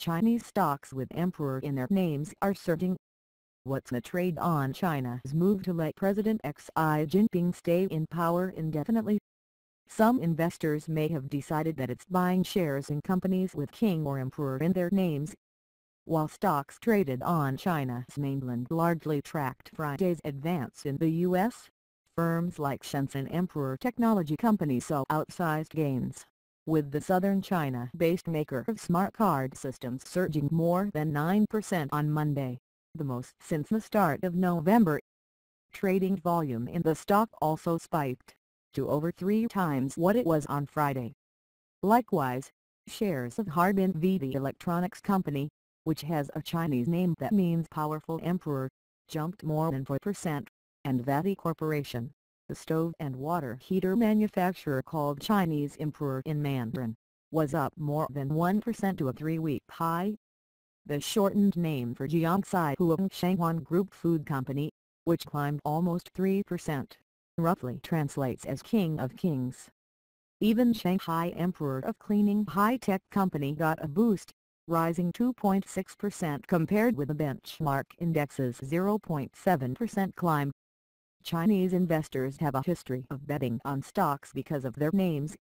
Chinese stocks with emperor in their names are surging. What's the trade on China's move to let President Xi Jinping stay in power indefinitely? Some investors may have decided that it's buying shares in companies with king or emperor in their names. While stocks traded on China's mainland largely tracked Friday's advance in the U.S., firms like Shenzhen Emperor Technology Company saw outsized gains with the southern China-based maker of smart card systems surging more than 9% on Monday, the most since the start of November. Trading volume in the stock also spiked, to over three times what it was on Friday. Likewise, shares of Harbin Viti Electronics Company, which has a Chinese name that means powerful emperor, jumped more than 4%, and Vatti Corporation, the stove and water heater manufacturer called Chinese Emperor in Mandarin, was up more than 1% to a three-week high. The shortened name for Jiangxi Huang Group Food Company, which climbed almost 3%, roughly translates as King of Kings. Even Shanghai Emperor of Cleaning High-Tech Company got a boost, rising 2.6% compared with the benchmark index's 0.7% climb. Chinese investors have a history of betting on stocks because of their names.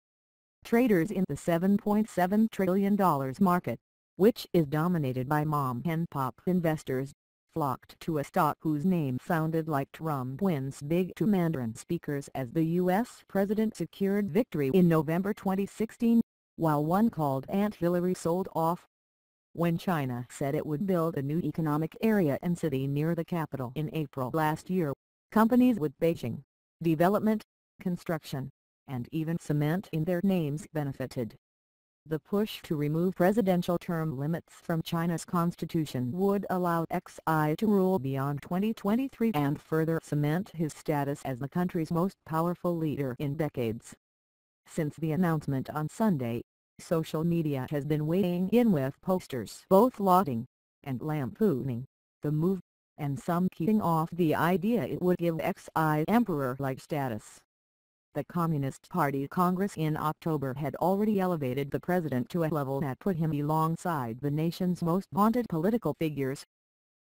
Traders in the $7.7 trillion market, which is dominated by mom and pop investors, flocked to a stock whose name sounded like Trump wins big to Mandarin speakers as the U.S. president secured victory in November 2016, while one called Aunt Hillary sold off. When China said it would build a new economic area and city near the capital in April last year, Companies with Beijing, development, construction, and even cement in their names benefited. The push to remove presidential term limits from China's constitution would allow XI to rule beyond 2023 and further cement his status as the country's most powerful leader in decades. Since the announcement on Sunday, social media has been weighing in with posters both lauding and lampooning the move and some keying off the idea it would give Xi emperor-like status. The Communist Party Congress in October had already elevated the president to a level that put him alongside the nation's most vaunted political figures,